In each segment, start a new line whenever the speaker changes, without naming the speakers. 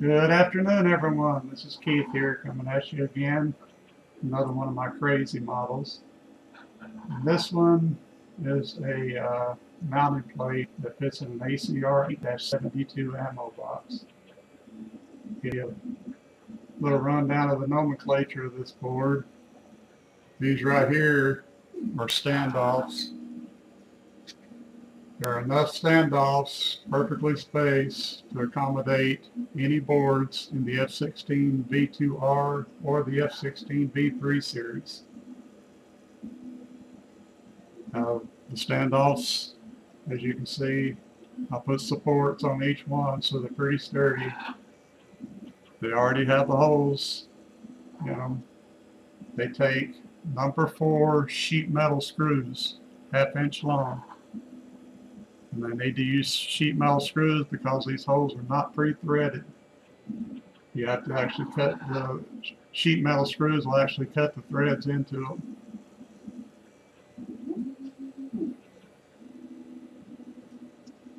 Good afternoon, everyone. This is Keith here coming at you again. Another one of my crazy models. And this one is a uh, mounting plate that fits in an ACR 8-72 ammo box. Give you a little rundown of the nomenclature of this board. These right here are standoffs. There are enough standoffs perfectly spaced to accommodate any boards in the F-16 V2R or the F-16 V3 series. Uh, the standoffs, as you can see, I put supports on each one so they're pretty sturdy. They already have the holes, you know. They take number four sheet metal screws, half inch long. And they need to use sheet metal screws because these holes are not pre-threaded. You have to actually cut the sheet metal screws will actually cut the threads into them.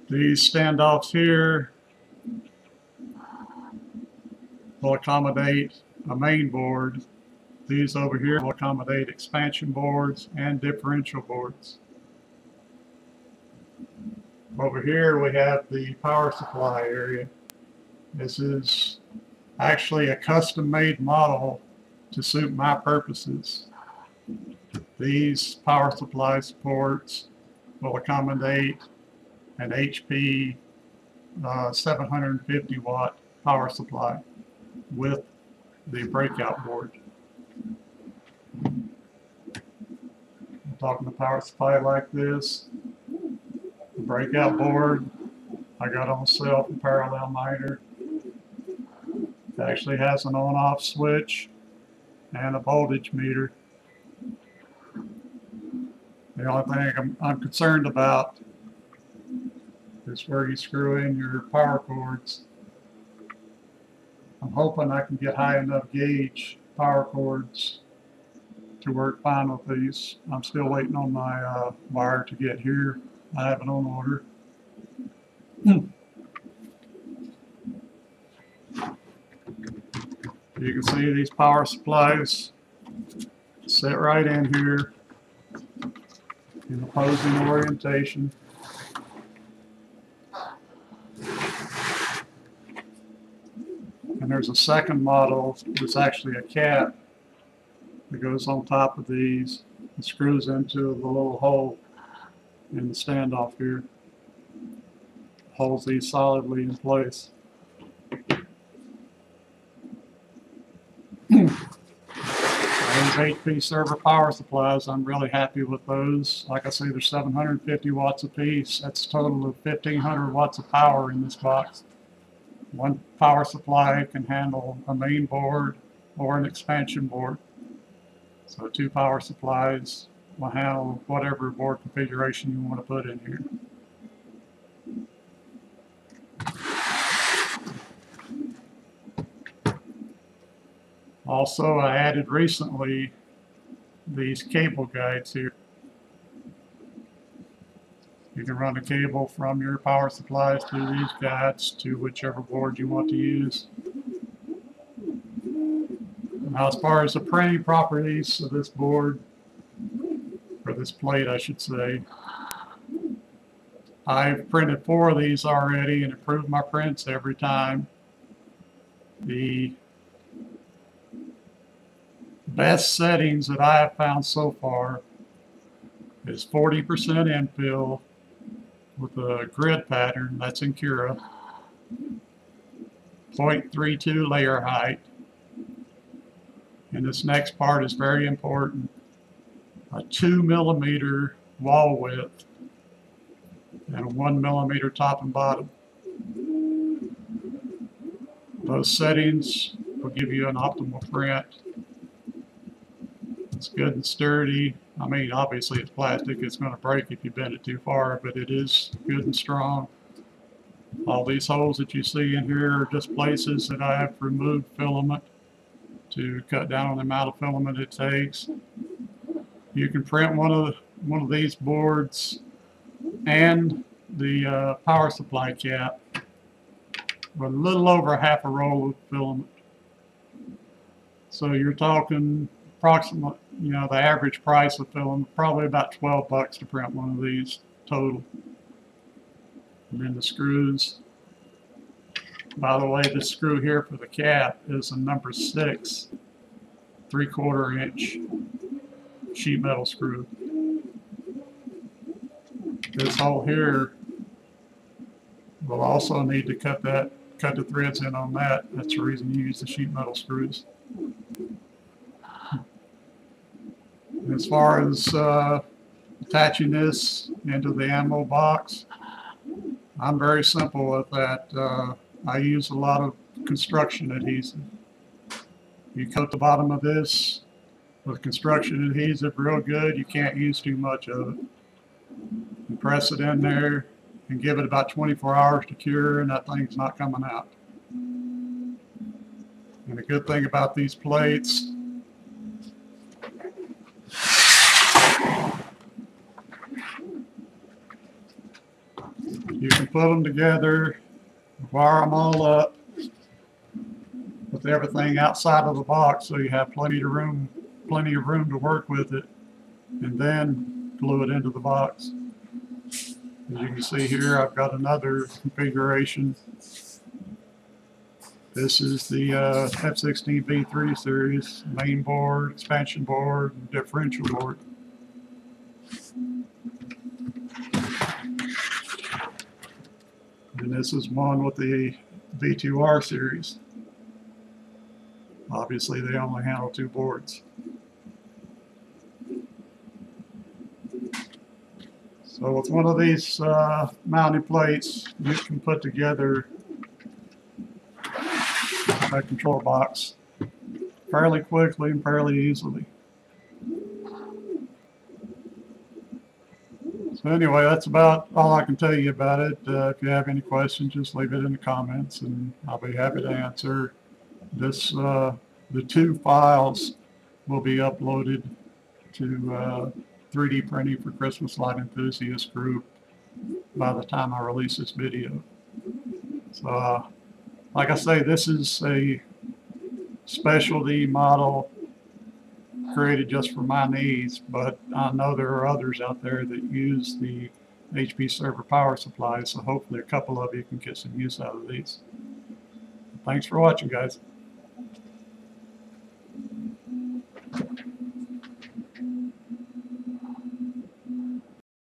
These standoffs here will accommodate a main board. These over here will accommodate expansion boards and differential boards. Over here we have the power supply area. This is actually a custom made model to suit my purposes. These power supply supports will accommodate an HP uh, 750 watt power supply with the breakout board. I'm talking a power supply like this, breakout board I got on sale from Parallel Miner. It actually has an on-off switch and a voltage meter. The only thing I'm, I'm concerned about is where you screw in your power cords. I'm hoping I can get high enough gauge power cords to work fine with these. I'm still waiting on my uh, wire to get here. I have it on order. Hmm. You can see these power supplies set right in here in opposing orientation. And there's a second model that's actually a cap that goes on top of these and screws into the little hole in the standoff here. Holds these solidly in place. HP server power supplies, I'm really happy with those. Like I say, they're 750 watts apiece. That's a total of 1500 watts of power in this box. One power supply can handle a main board or an expansion board. So two power supplies will handle whatever board configuration you want to put in here. Also, I added recently these cable guides here. You can run a cable from your power supplies to these guides to whichever board you want to use. Now as far as the printing properties of this board, this plate I should say, I've printed four of these already and improved my prints every time. The best settings that I have found so far is 40% infill with a grid pattern, that's in Cura, 0.32 layer height, and this next part is very important, a 2 millimeter wall width and a 1 millimeter top and bottom. Those settings will give you an optimal print it's good and sturdy. I mean, obviously it's plastic. It's going to break if you bend it too far, but it is good and strong. All these holes that you see in here are just places that I have removed filament to cut down on the amount of filament it takes. You can print one of one of these boards and the uh, power supply cap with a little over half a roll of filament. So you're talking approximately, you know, the average price of filament, probably about 12 bucks to print one of these total. And then the screws. By the way, the screw here for the cap is a number six, three quarter inch sheet metal screw. This hole here will also need to cut that, cut the threads in on that. That's the reason you use the sheet metal screws. As far as uh, attaching this into the ammo box, I'm very simple with that. Uh, I use a lot of construction adhesive. You coat the bottom of this with construction adhesive real good. You can't use too much of it. And press it in there and give it about 24 hours to cure and that thing's not coming out. And the good thing about these plates you can put them together, wire them all up with everything outside of the box so you have plenty of room, plenty of room to work with it, and then glue it into the box. As you can see here, I've got another configuration. This is the uh, F16V3 series, main board, expansion board, differential board. And this is one with the V2R series. Obviously, they only handle two boards. So with one of these uh, mounting plates, you can put together a control box fairly quickly and fairly easily. So anyway, that's about all I can tell you about it. Uh, if you have any questions, just leave it in the comments and I'll be happy to answer. This, uh, the two files will be uploaded to uh, 3D Printing for Christmas Light Enthusiasts group by the time I release this video. So, uh, like I say, this is a specialty model created just for my needs, but I know there are others out there that use the HP server power supply, so hopefully a couple of you can get some use out of these. Thanks for watching, guys.